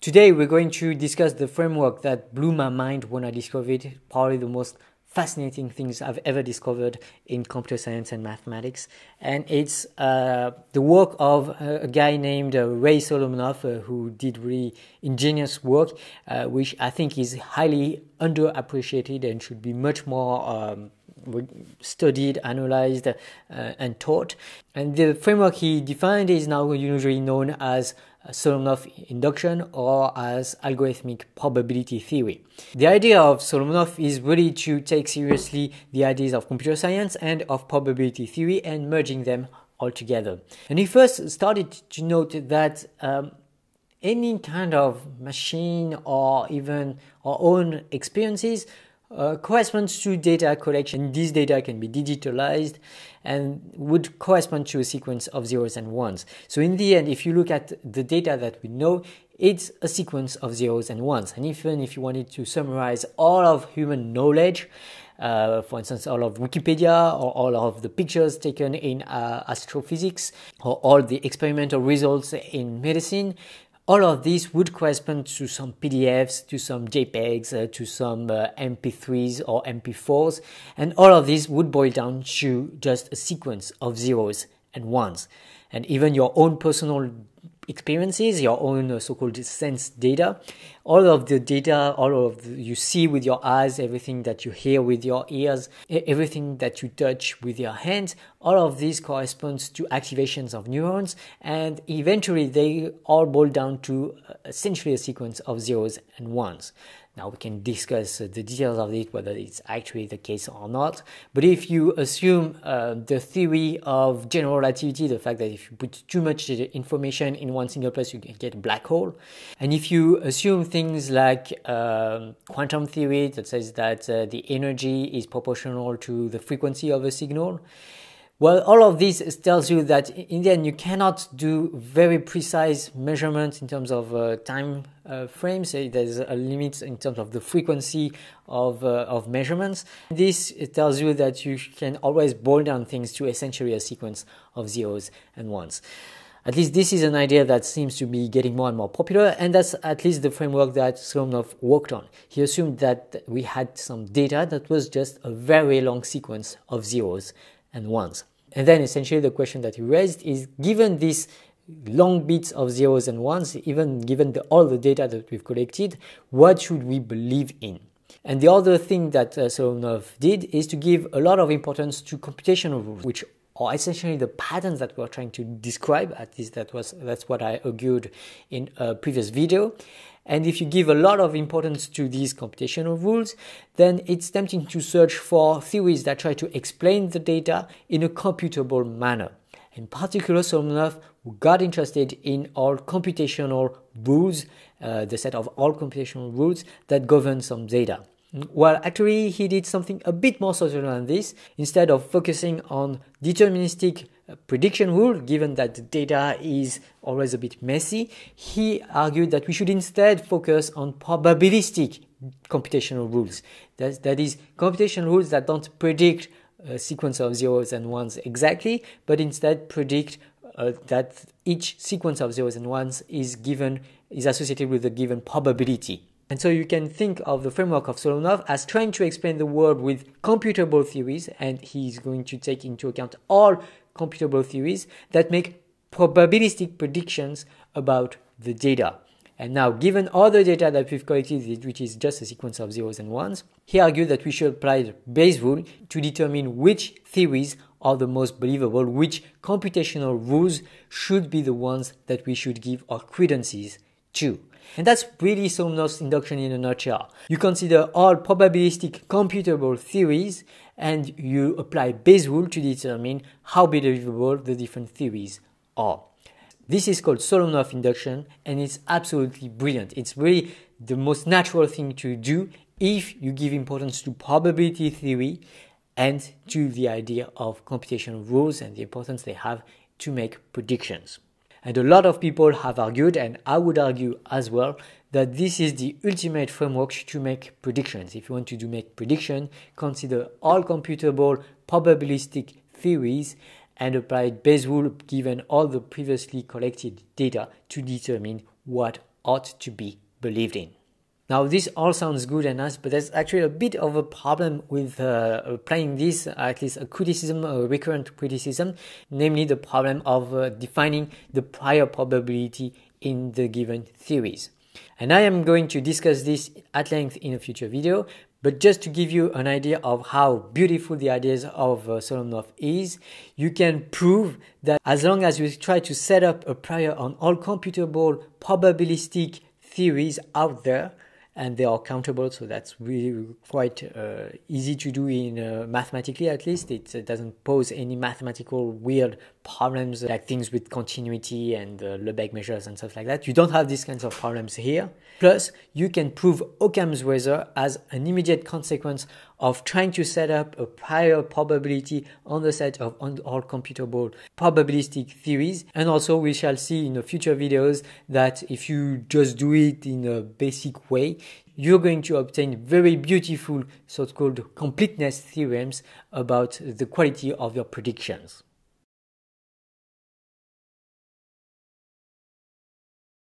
Today we're going to discuss the framework that blew my mind when I discovered probably the most fascinating things I've ever discovered in computer science and mathematics. And it's uh, the work of a guy named uh, Ray Solomonoff, uh, who did really ingenious work, uh, which I think is highly underappreciated and should be much more um, studied, analyzed, uh, and taught. And the framework he defined is now usually known as Solomonoff induction or as algorithmic probability theory. The idea of Solomonoff is really to take seriously the ideas of computer science and of probability theory and merging them all together. And he first started to note that um, any kind of machine or even our own experiences uh, corresponds to data collection. These data can be digitalized and would correspond to a sequence of zeros and ones. So in the end, if you look at the data that we know, it's a sequence of zeros and ones. And even if you wanted to summarize all of human knowledge, uh, for instance, all of Wikipedia or all of the pictures taken in uh, astrophysics or all the experimental results in medicine, all of these would correspond to some PDFs, to some JPEGs, uh, to some uh, MP3s or MP4s, and all of these would boil down to just a sequence of zeros and ones. And even your own personal experiences, your own uh, so-called sense data, all of the data, all of the, you see with your eyes, everything that you hear with your ears, everything that you touch with your hands, all of this corresponds to activations of neurons, and eventually they all boil down to uh, essentially a sequence of zeros and ones. Now we can discuss uh, the details of it, whether it's actually the case or not. But if you assume uh, the theory of general relativity, the fact that if you put too much information in one single place, you can get a black hole. And if you assume things like um, quantum theory that says that uh, the energy is proportional to the frequency of a signal, well, all of this tells you that in the end you cannot do very precise measurements in terms of uh, time uh, frames. There's a limit in terms of the frequency of, uh, of measurements. This tells you that you can always boil down things to essentially a sequence of zeros and ones. At least this is an idea that seems to be getting more and more popular, and that's at least the framework that Solomonoff worked on. He assumed that we had some data that was just a very long sequence of zeros and ones. And then essentially the question that he raised is given these long bits of zeros and ones, even given the, all the data that we've collected, what should we believe in? And the other thing that uh, did is to give a lot of importance to computational rules, which are essentially the patterns that we're trying to describe. At least that was that's what I argued in a previous video. And if you give a lot of importance to these computational rules, then it's tempting to search for theories that try to explain the data in a computable manner. In particular, Solomonoff got interested in all computational rules, uh, the set of all computational rules that govern some data. Well, actually, he did something a bit more subtle than this. Instead of focusing on deterministic prediction rule, given that the data is always a bit messy, he argued that we should instead focus on probabilistic computational rules. That, that is, computational rules that don't predict a sequence of zeros and ones exactly, but instead predict uh, that each sequence of zeros and ones is given is associated with a given probability. And so you can think of the framework of Solomonoff as trying to explain the world with computable theories, and he's going to take into account all computable theories that make probabilistic predictions about the data. And now, given all the data that we've collected, which is just a sequence of zeros and ones, he argued that we should apply the Bayes rule to determine which theories are the most believable, which computational rules should be the ones that we should give our credences to. And that's really Solomonoff's induction in a nutshell. You consider all probabilistic computable theories and you apply Bayes rule to determine how believable the different theories are. This is called Solomonoff induction and it's absolutely brilliant. It's really the most natural thing to do if you give importance to probability theory and to the idea of computational rules and the importance they have to make predictions. And a lot of people have argued, and I would argue as well, that this is the ultimate framework to make predictions. If you want to do make prediction, consider all computable probabilistic theories and apply Bayes rule given all the previously collected data to determine what ought to be believed in. Now, this all sounds good and nice, but there's actually a bit of a problem with uh, applying this, at least a criticism, a recurrent criticism, namely the problem of uh, defining the prior probability in the given theories. And I am going to discuss this at length in a future video, but just to give you an idea of how beautiful the ideas of uh, is, you can prove that as long as you try to set up a prior on all computable probabilistic theories out there, and they are countable. So that's really quite uh, easy to do in uh, mathematically at least. It, doesn't pose any mathematical weird problems like things with continuity and uh, Lebesgue measures and stuff like that. You don't have these kinds of problems here. Plus, you can prove Occam's razor as an immediate consequence of trying to set up a prior probability on the set of all computable probabilistic theories. And also we shall see in the future videos that if you just do it in a basic way, you're going to obtain very beautiful so-called completeness theorems about the quality of your predictions.